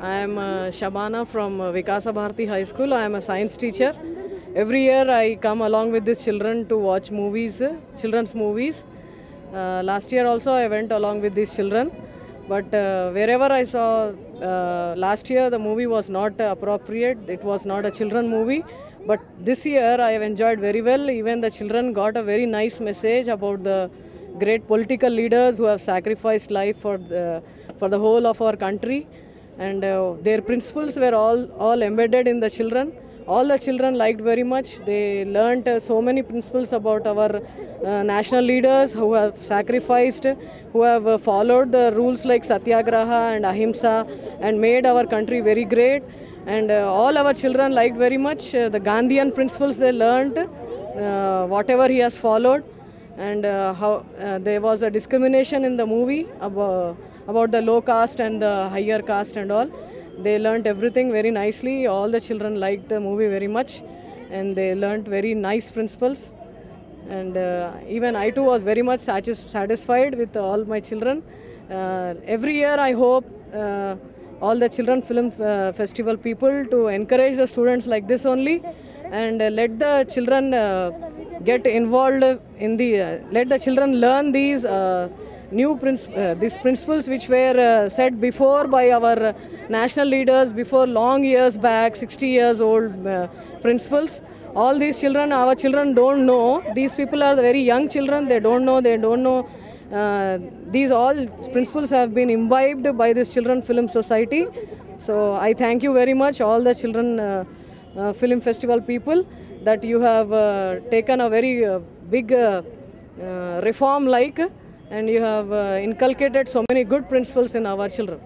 I am uh, Shabana from uh, Vikasa Bharathi High School. I am a science teacher. Every year I come along with these children to watch movies, uh, children's movies. Uh, last year also I went along with these children. But wherever I saw last year the movie was not appropriate. It was not a children movie. But this year I have enjoyed very well. Even the children got a very nice message about the great political leaders who have sacrificed life for the, for the whole of our country and uh, their principles were all all embedded in the children all the children liked very much. They learnt uh, so many principles about our uh, national leaders who have sacrificed who have uh, followed the rules like satyagraha and ahimsa and made our country very great. And uh, all our children liked very much uh, the gandhian principles they learnt uh, whatever he has followed. And how there was a discrimination in the movie about, about the low caste and the higher caste and all. They learnt everything very nicely. All the children liked the movie very much and they learnt very nice principles. And uh, even I too was very much satis- satisfied with all my children. Uh, every year I hope uh, all the children film uh, festival people to encourage the students like this only and uh, let the children uh, get involved in the uh, let the children learn these uh, new princi- uh, these principles which were uh, said before by our national leaders before long years back 60 years old uh, principles. All these children our children don't know. These people are the very young children. They don't know they don't know uh, these all principles have been imbibed by this children film society. So i thank you very much all the children uh, uh, film festival people that you have uh, taken a very uh, big uh, uh, reform like and you have uh, inculcated so many good principles in our children